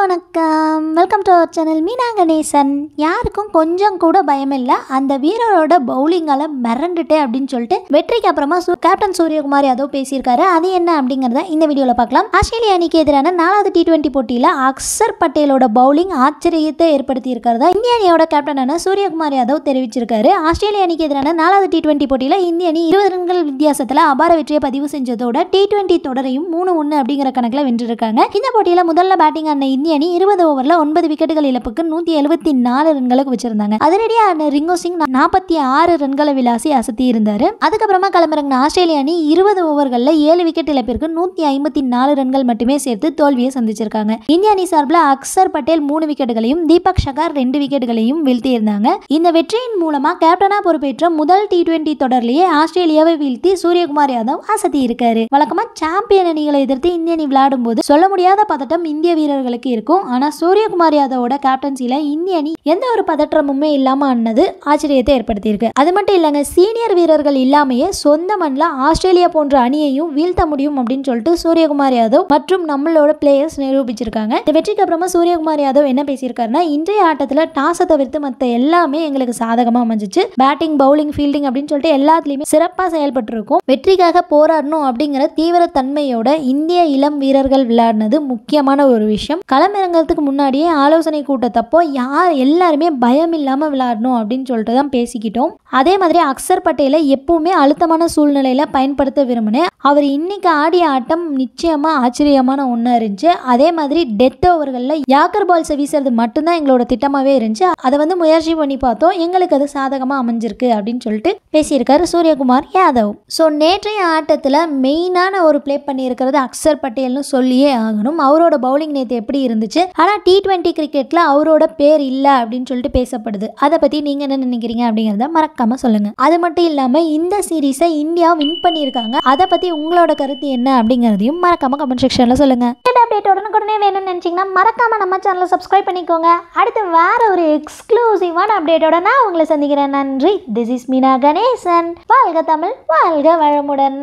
வணக்கம். Welcome to our channel Meena Ganesan. யாருக்கும் கொஞ்சம் கூட பயம் இல்லை அந்த வீரரோட பவுலிங்கால மிரண்டுட்டே அப்படின்னு சொல்லிட்டு வெற்றிக்கு அப்புறமா கேப்டன் சூரியகுமார் யாதவ் பேசியிருக்காரு. அது என்ன அப்படிங்கறத இந்த வீடியோல பார்க்கலாம். ஆஸ்திரேலியா அணிக்கு எதிரான நாலாவது டி டுவெண்ட்டி போட்டியில அக்சர் பட்டேலோட பவுலிங் ஆச்சரியத்தை ஏற்படுத்தி இருக்கிறதா இந்திய அணியோட கேப்டனான சூரியகுமார் யாதவ் தெரிவிச்சிருக்காரு. ஆஸ்திரேலியா அணிக்கு எதிரான நாலாவது டி டுவெண்ட்டி போட்டியில இந்திய அணி இருபது ரன்கள் வித்தியாசத்துல அபார வெற்றியை பதிவு செஞ்சதோட டி டுவெண்ட்டி தொடரையும் மூணு ஒன்று அப்படிங்கிற கணக்கில் வென்றிருக்காங்க. இந்த போட்டியில முதல்ல பேட்டிங் ஆன இந்திய அணி இருபது ஓவர்ல ஒன்பது விக்கெட்டுகள் இழப்புக்கு நூத்தி எழுபத்தி நாலு ரன்களுக்கு வச்சிருந்தாங்க. அதிரடியா ரிங்கோ சிங் நாற்பத்தி ஆறு ரன்களை விளாசி அசத்தி இருந்தாரு. அதுக்கப்புறமா கிளம்புறங்க ஆஸ்திரேலிய அணி இருபது ஓவர்களில் ஏழு விக்கெட் இழப்பிற்கு நூத்தி ஐம்பத்தி நாலு ரன்கள் மட்டுமே சேர்த்து தோல்வியை சந்திச்சிருக்காங்க. இந்திய அணி சார்பில் அக்சர் பட்டேல் மூணு விக்கெட்டுகளையும் தீபக் ஷகார் ரெண்டு விக்கெட்டுகளையும் வீழ்த்தி இருந்தாங்க இந்த வெற்றியின் மூலமா கேப்டனா பொறுப்பேற்ற முதல் டி டுவெண்ட்டி தொடர்லேயே ஆஸ்திரேலியாவை வீழ்த்தி சூரியகுமார் யாதவ் அசத்தி இருக்காரு வழக்கமா சாம்பியன் அணிகளை எதிர்த்து இந்திய அணி விளையாடும் போது சொல்ல முடியாத பதட்டம் இந்திய வீரர்களுக்கு இருக்கும். ஆனா சூரியகுமார் யாதவோட கேப்டன்சியில் இந்திய அணி எந்த ஒரு பதற்றமுமே இல்லாமல் ஆனது ஆச்சரியத்தை ஏற்படுத்தியிருக்கு. அது மட்டும் இல்லைங்க சீனியர் வீரர்கள் இல்லாமையே சொந்த மண்ணில் ஆஸ்திரேலியா போன்ற அணியையும் வீழ்த்த முடியும் அப்படின்னு சொல்லிட்டு சூரியகுமார் யாதவ் மற்றும் நம்மளோட பிளேயர்ஸ் நிரூபிச்சிருக்காங்க. இந்த வெற்றிக்கு அப்புறமா சூரியகுமார் யாதவ் என்ன பேசியிருக்காருன்னா இன்றைய ஆட்டத்தில் டாஸை தவிர்த்து மற்ற எல்லாமே எங்களுக்கு சாதகமாக அமைஞ்சிச்சு. பேட்டிங் பவுலிங் ஃபீல்டிங் அப்படின்னு சொல்லிட்டு எல்லாத்துலேயுமே சிறப்பாக செயல்பட்டிருக்கும். வெற்றிக்காக போராடணும் அப்படிங்கிற தீவிர தன்மையோட இந்திய இளம் வீரர்கள் விளையாடினது முக்கியமான ஒரு விஷயம். களமிறங்கிறதுக்கு முன்னாடியே ஆலோசனை கூட்டத்தப்போ யார் எல்லாருமே பயம் இல்லாமல் விளையாடணும் அப்படின்னு சொல்லிட்டு தான் பேசிக்கிட்டோம். அதே மாதிரி அக்சர் பட்டேலை எப்பவுமே அழுத்தமான சூழ்நிலையில பயன்படுத்த விரும்பினேன். அவர் இன்னைக்கு ஆடிய ஆட்டம் நிச்சயமா ஆச்சரியமான ஒன்றா இருந்துச்சு. அதே மாதிரி டெத் ஓவர்களில் யாக்கர் பால்ஸை வீசுறது மட்டும்தான் எங்களோட திட்டமாகவே இருந்துச்சு. அதை வந்து முயற்சி பண்ணி பார்த்தோம். எங்களுக்கு அது சாதகமாக அமைஞ்சிருக்கு அப்படின்னு சொல்லிட்டு பேசியிருக்காரு சூரியகுமார் யாதவ். ஸோ நேற்றைய ஆட்டத்தில் மெயினான ஒரு ப்ளே பண்ணியிருக்கிறது அக்சர் பட்டேல்னு சொல்லியே ஆகணும். அவரோட பவுலிங் நேற்று எப்படி இருந்துச்சு. ஆனால் டி டுவெண்ட்டி கிரிக்கெட்டில் அவரோட பேர் இல்லை அப்படின்னு சொல்லிட்டு பேசப்படுது. அதை பற்றி நீங்கள் என்ன நினைக்கிறீங்க அப்படிங்கிறத மறக்காமல் சொல்லுங்கள் அது மட்டும் இல்லாமல் இந்த சீரீஸை இந்தியா வின் பண்ணியிருக்காங்க. அதை பற்றி உங்களோட கருத்து என்ன அப்படிங்கிறதையும் மறக்காமல் கமெண்ட் செக்ஷனில் சொல்லுங்கள் இந்த அப்டேட் உடனுக்குடனே வேணும்னு நினச்சிங்கன்னா மறக்காமல் நம்ம சேனலை சப்ஸ்கிரைப் பண்ணிக்கோங்க. அடுத்து வேற ஒரு எக்ஸ்க்ளூசிவான அப்டேட்டோட நான் உங்களை சந்திக்கிறேன். நன்றி. This is Meena Ganesan. வாழ்க தமிழ் வாழ்க வளமுடன்.